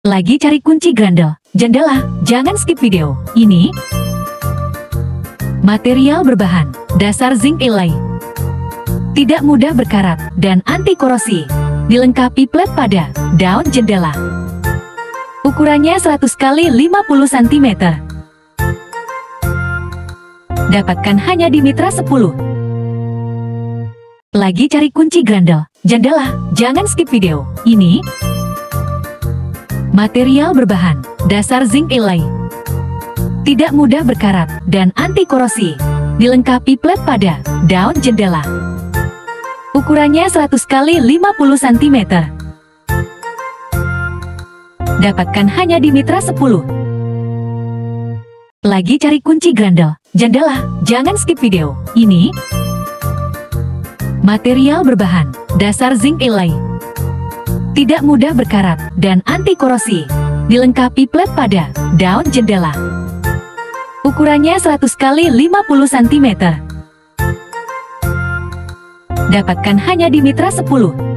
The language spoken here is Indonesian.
Lagi cari kunci grandel, jendela, jangan skip video. Ini material berbahan dasar zinc alloy. Tidak mudah berkarat dan anti korosi. Dilengkapi plat pada daun jendela. Ukurannya 100 kali 50 cm. Dapatkan hanya di Mitra 10. Lagi cari kunci grandel, jendela, jangan skip video. Ini material berbahan dasar zinc alloy. Tidak mudah berkarat dan anti korosi. Dilengkapi plat pada daun jendela. Ukurannya 100 kali 50 cm. Dapatkan hanya di Mitra 10. Lagi cari kunci grandel, jendela, jangan skip video. Ini material berbahan dasar zinc alloy. Tidak mudah berkarat dan anti korosi. Dilengkapi plat pada daun jendela. Ukurannya 100 kali 50 cm. Dapatkan hanya di Mitra 10.